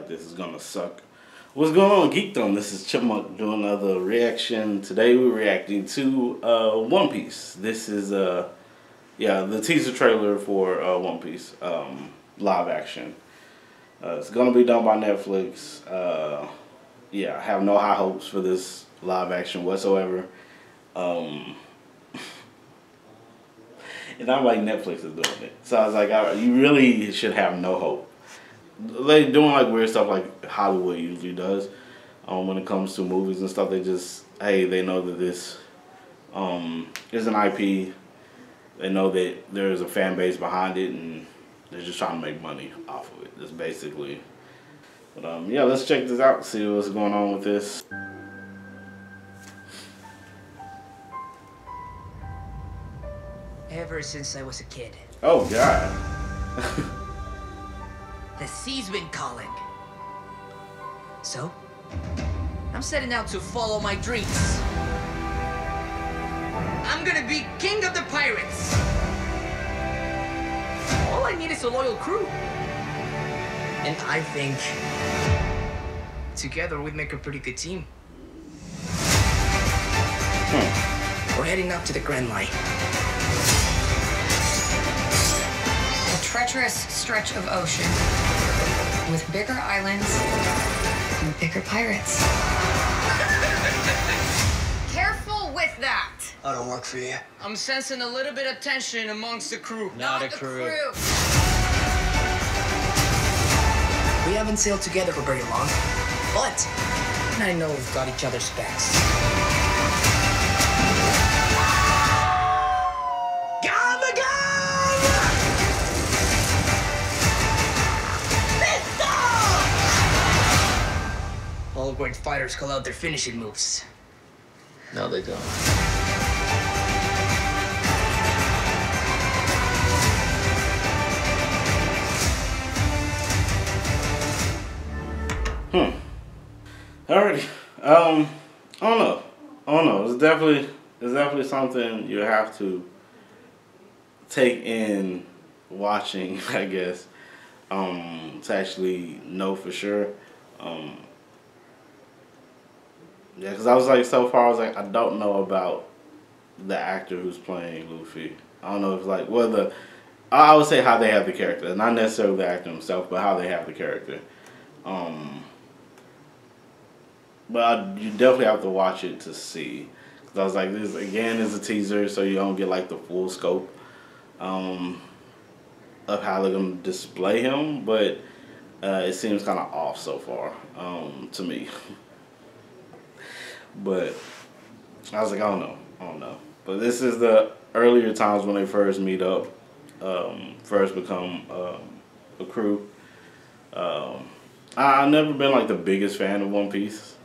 like this is gonna suck. What's going on, Geekdom? This is Chipmunk doing another reaction. Today we're reacting to uh, One Piece. This is uh, yeah, the teaser trailer for uh, One Piece um, live action. Uh, it's gonna be done by Netflix. Uh, yeah, I have no high hopes for this live action whatsoever. Um, and I'm like Netflix is doing it, so I was like, I, you really should have no hope they doing like weird stuff like Hollywood usually does. Um, when it comes to movies and stuff, they just hey they know that this um, is an IP. They know that there's a fan base behind it, and they're just trying to make money off of it. That's basically. But um, yeah, let's check this out. See what's going on with this. Ever since I was a kid. Oh God. The sea's been calling. So, I'm setting out to follow my dreams. I'm gonna be king of the pirates. All I need is a loyal crew. And I think together we'd make a pretty good team. Hmm. We're heading up to the Grand Line. Treacherous stretch of ocean with bigger islands and bigger pirates. Careful with that. I don't work for you. I'm sensing a little bit of tension amongst the crew. Not, Not a crew. crew. We haven't sailed together for very long, but I know we've got each other's backs. Hollywood fighters call out their finishing moves. No, they don't. Hmm. Alrighty. Um, I don't know. I don't know. It's definitely it's definitely something you have to take in watching, I guess, um, to actually know for sure. Um, yeah, because I was like, so far, I was like, I don't know about the actor who's playing Luffy. I don't know if like the I would say how they have the character, not necessarily the actor himself, but how they have the character. Um, but I, you definitely have to watch it to see. Cause I was like, this again is a teaser, so you don't get like the full scope um, of how they're gonna display him. But uh, it seems kind of off so far um, to me. But I was like, I don't know, I don't know. But this is the earlier times when they first meet up, um, first become um, a crew. Um, I, have never been like the biggest fan of One Piece.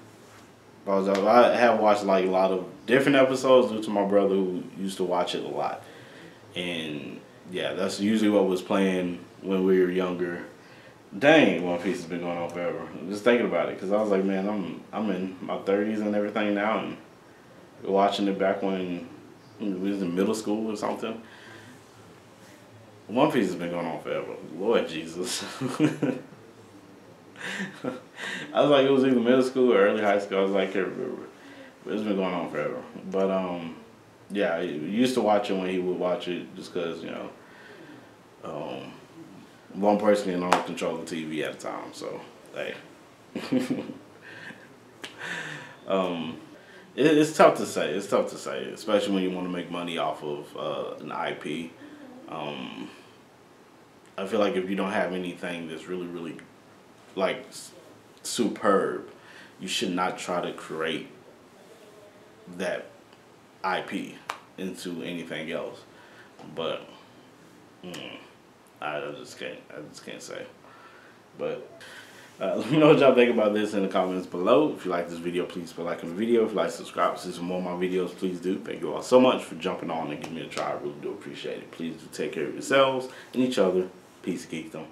I, I have watched like a lot of different episodes due to my brother who used to watch it a lot. And yeah, that's usually what was playing when we were younger dang, One Piece has been going on forever. Just thinking about it, because I was like, man, I'm I'm in my thirties and everything now, and watching it back when we was in middle school or something. One Piece has been going on forever. Lord Jesus. I was like, it was either middle school or early high school. I was like, can't remember, but it's been going on forever. But um, yeah, I used to watch it when he would watch it, just cause you know. Um, one person can only control the TV at a time. So, hey. um, it, it's tough to say. It's tough to say, especially when you want to make money off of uh, an IP. Um, I feel like if you don't have anything that's really, really like superb, you should not try to create that IP into anything else. But. Mm, I just can't. I just can't say. But uh, let me know what y'all think about this in the comments below. If you like this video, please put like on the video. If you like, subscribe. To see some more of my videos, please do. Thank you all so much for jumping on and giving me a try. I really do appreciate it. Please do take care of yourselves and each other. Peace, geekdom.